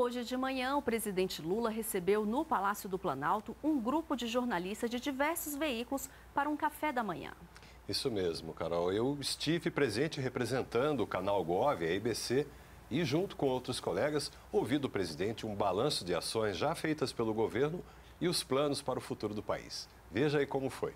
Hoje de manhã, o presidente Lula recebeu no Palácio do Planalto um grupo de jornalistas de diversos veículos para um café da manhã. Isso mesmo, Carol. Eu estive presente representando o canal Gov, a IBC, e, junto com outros colegas, ouvi do presidente um balanço de ações já feitas pelo governo e os planos para o futuro do país. Veja aí como foi.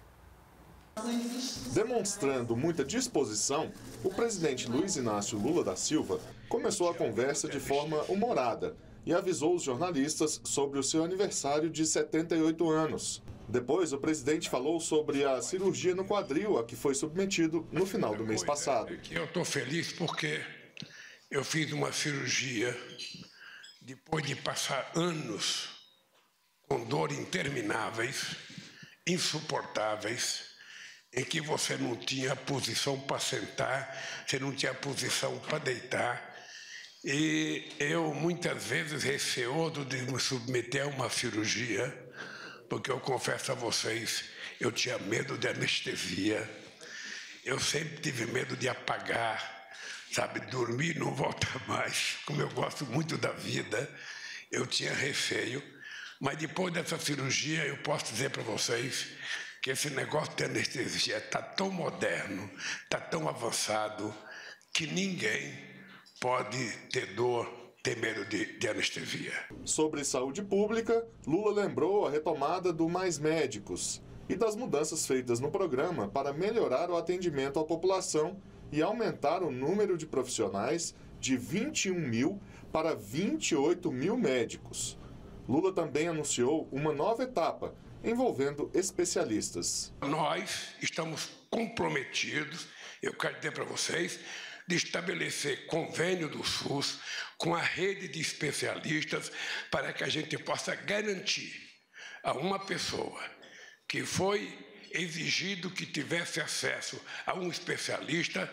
Demonstrando muita disposição, o presidente Luiz Inácio Lula da Silva começou a conversa de forma humorada e avisou os jornalistas sobre o seu aniversário de 78 anos. Depois, o presidente falou sobre a cirurgia no quadril a que foi submetido no final do mês passado. Eu estou feliz porque eu fiz uma cirurgia depois de passar anos com dor intermináveis, insuportáveis, em que você não tinha posição para sentar, você não tinha posição para deitar. E eu, muitas vezes, receoso de me submeter a uma cirurgia, porque eu confesso a vocês, eu tinha medo de anestesia, eu sempre tive medo de apagar, sabe, dormir não volta mais. Como eu gosto muito da vida, eu tinha receio. Mas depois dessa cirurgia, eu posso dizer para vocês que esse negócio de anestesia está tão moderno, está tão avançado, que ninguém pode ter dor, ter medo de, de anestesia. Sobre saúde pública, Lula lembrou a retomada do Mais Médicos e das mudanças feitas no programa para melhorar o atendimento à população e aumentar o número de profissionais de 21 mil para 28 mil médicos. Lula também anunciou uma nova etapa envolvendo especialistas. Nós estamos comprometidos, eu quero dizer para vocês, de estabelecer convênio do SUS com a rede de especialistas para que a gente possa garantir a uma pessoa que foi exigido que tivesse acesso a um especialista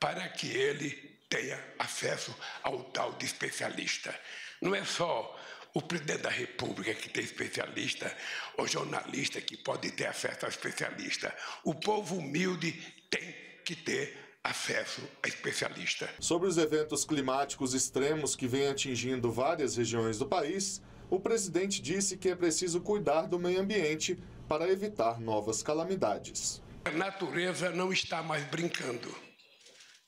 para que ele tenha acesso ao tal de especialista. Não é só o presidente da República que tem especialista, o jornalista que pode ter acesso a especialista. O povo humilde tem que ter acesso a especialista. Sobre os eventos climáticos extremos que vêm atingindo várias regiões do país, o presidente disse que é preciso cuidar do meio ambiente para evitar novas calamidades. A natureza não está mais brincando.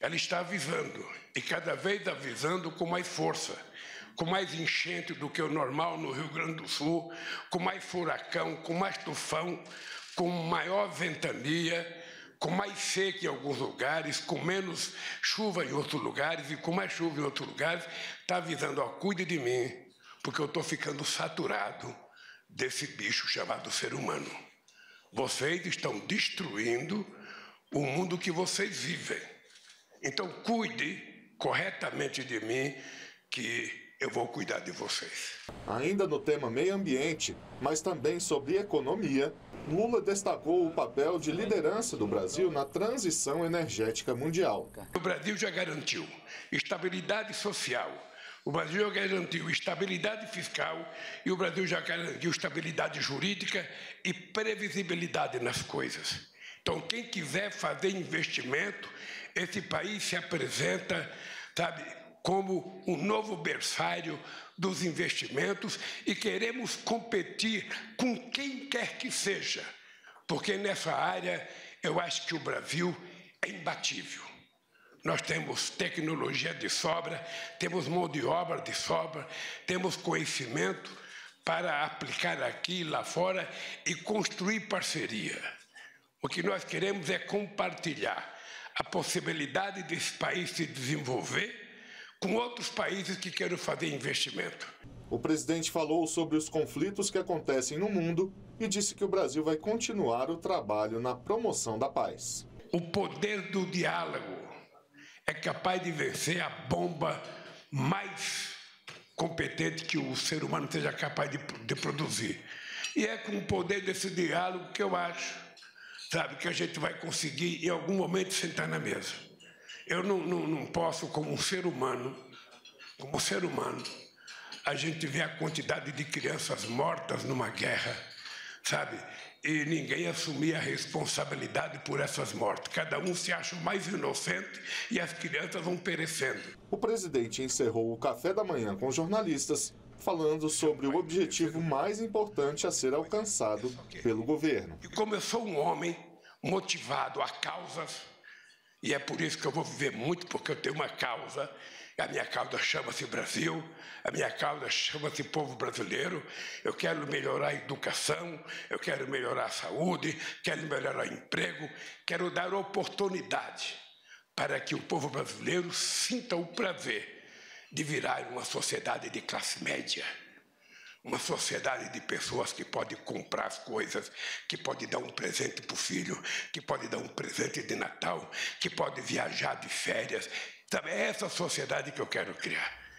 Ela está avisando, e cada vez avisando com mais força, com mais enchente do que o normal no Rio Grande do Sul, com mais furacão, com mais tufão, com maior ventania, com mais seca em alguns lugares, com menos chuva em outros lugares e com mais chuva em outros lugares, está avisando, ó, cuide de mim, porque eu estou ficando saturado desse bicho chamado ser humano. Vocês estão destruindo o mundo que vocês vivem. Então, cuide corretamente de mim, que eu vou cuidar de vocês. Ainda no tema meio ambiente, mas também sobre economia, Lula destacou o papel de liderança do Brasil na transição energética mundial. O Brasil já garantiu estabilidade social, o Brasil já garantiu estabilidade fiscal e o Brasil já garantiu estabilidade jurídica e previsibilidade nas coisas. Então, quem quiser fazer investimento, esse país se apresenta, sabe, como um novo berçário dos investimentos e queremos competir com quem quer que seja, porque nessa área eu acho que o Brasil é imbatível. Nós temos tecnologia de sobra, temos mão de obra de sobra, temos conhecimento para aplicar aqui e lá fora e construir parceria. O que nós queremos é compartilhar a possibilidade desse país se desenvolver com outros países que queiram fazer investimento. O presidente falou sobre os conflitos que acontecem no mundo e disse que o Brasil vai continuar o trabalho na promoção da paz. O poder do diálogo é capaz de vencer a bomba mais competente que o ser humano seja capaz de, de produzir. E é com o poder desse diálogo que eu acho, sabe, que a gente vai conseguir em algum momento sentar na mesa. Eu não, não, não posso, como um ser humano, como ser humano, a gente vê a quantidade de crianças mortas numa guerra, sabe? e ninguém assumia a responsabilidade por essas mortes. Cada um se acha o mais inocente e as crianças vão perecendo. O presidente encerrou o café da manhã com jornalistas falando sobre o objetivo mais importante a ser alcançado pelo governo. E como eu sou um homem motivado a causas, e é por isso que eu vou viver muito, porque eu tenho uma causa, a minha causa chama-se Brasil, a minha causa chama-se povo brasileiro. Eu quero melhorar a educação, eu quero melhorar a saúde, quero melhorar o emprego, quero dar oportunidade para que o povo brasileiro sinta o prazer de virar uma sociedade de classe média. Uma sociedade de pessoas que podem comprar as coisas, que pode dar um presente para o filho, que pode dar um presente de Natal, que pode viajar de férias, Sabe, é essa sociedade que eu quero criar.